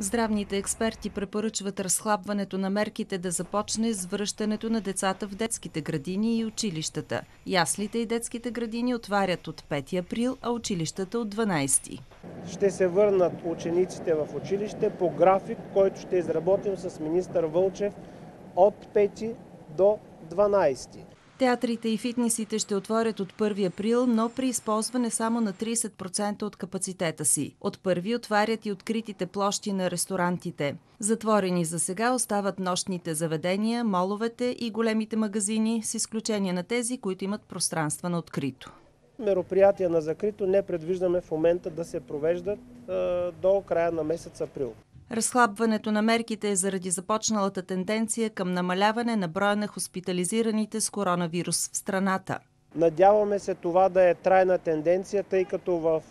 Здравните експерти препоръчват разхлабването на мерките да започне с връщането на децата в детските градини и училищата. Яслите и детските градини отварят от 5 април, а училищата от 12. Ще се върнат учениците в училище по график, който ще изработим с министър Вълчев от 5 до 12. Театрите и фитнесите ще отворят от 1 април, но при използване само на 30% от капацитета си. От 1 отварят и откритите площи на ресторантите. Затворени за сега остават нощните заведения, моловете и големите магазини, с изключение на тези, които имат пространства на открито. Мероприятия на закрито не предвиждаме в момента да се провеждат до края на месец април. Разхлабването на мерките е заради започналата тенденция към намаляване на броя на хоспитализираните с коронавирус в страната. Надяваме се това да е трайна тенденция, тъй като в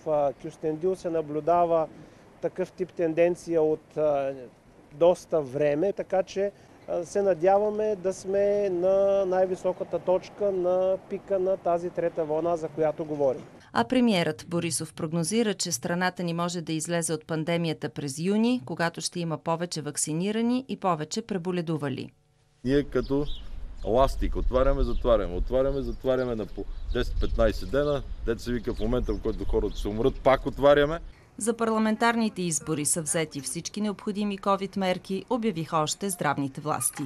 Кюстендил се наблюдава такъв тип тенденция от доста време, така че се надяваме да сме на най-високата точка на пика на тази трета вълна, за която говорим. А премиерът Борисов прогнозира, че страната ни може да излезе от пандемията през юни, когато ще има повече вакцинирани и повече преболедували. Ние като ластик отваряме, затваряме, отваряме, затваряме на по 10-15 дена. Дете се вика в момента, в който хората се умрат, пак отваряме. За парламентарните избори са взети всички необходими COVID мерки, обявиха още здравните власти.